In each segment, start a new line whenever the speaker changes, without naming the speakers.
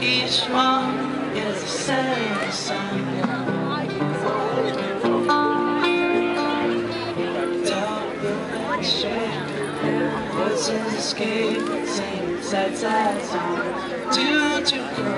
Each one is a setting sun. What's in the scape, same side side song. Two to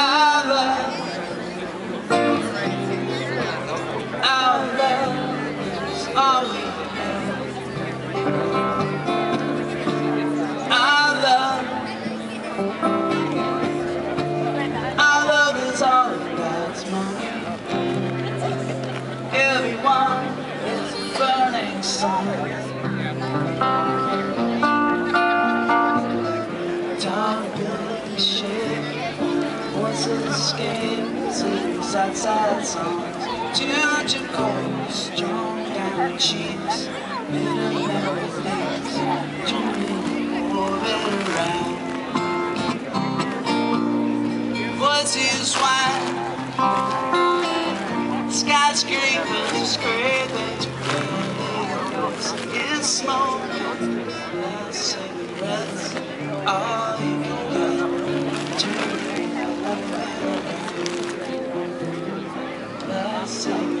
I love, our love is all we. Our love, our love is all God's money. Everyone is burning shit. What's an escape? Sings outside songs. Two cold, strong down cheeks. Bitter melodies. Turning orbit around. What's his wine? Skyscrapers scraping together. It's smoke. and Cigarettes. All you can get. The